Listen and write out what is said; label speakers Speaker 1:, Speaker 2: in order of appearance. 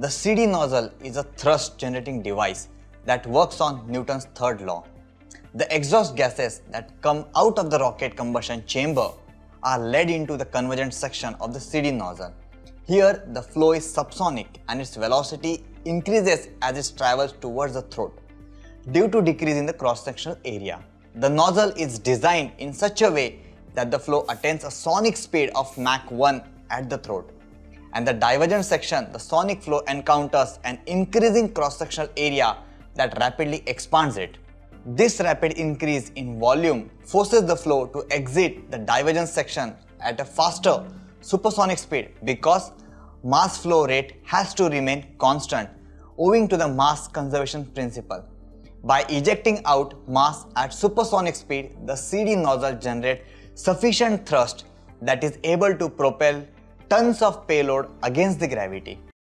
Speaker 1: The CD nozzle is a thrust generating device that works on Newton's third law. The exhaust gases that come out of the rocket combustion chamber are led into the convergent section of the CD nozzle. Here, the flow is subsonic and its velocity increases as it travels towards the throat due to decrease in the cross-sectional area. The nozzle is designed in such a way that the flow attains a sonic speed of Mach 1 at the throat. And the divergent section, the sonic flow encounters an increasing cross-sectional area that rapidly expands it. This rapid increase in volume forces the flow to exit the divergence section at a faster supersonic speed because mass flow rate has to remain constant owing to the mass conservation principle. By ejecting out mass at supersonic speed, the CD nozzle generates sufficient thrust that is able to propel tons of payload against the gravity.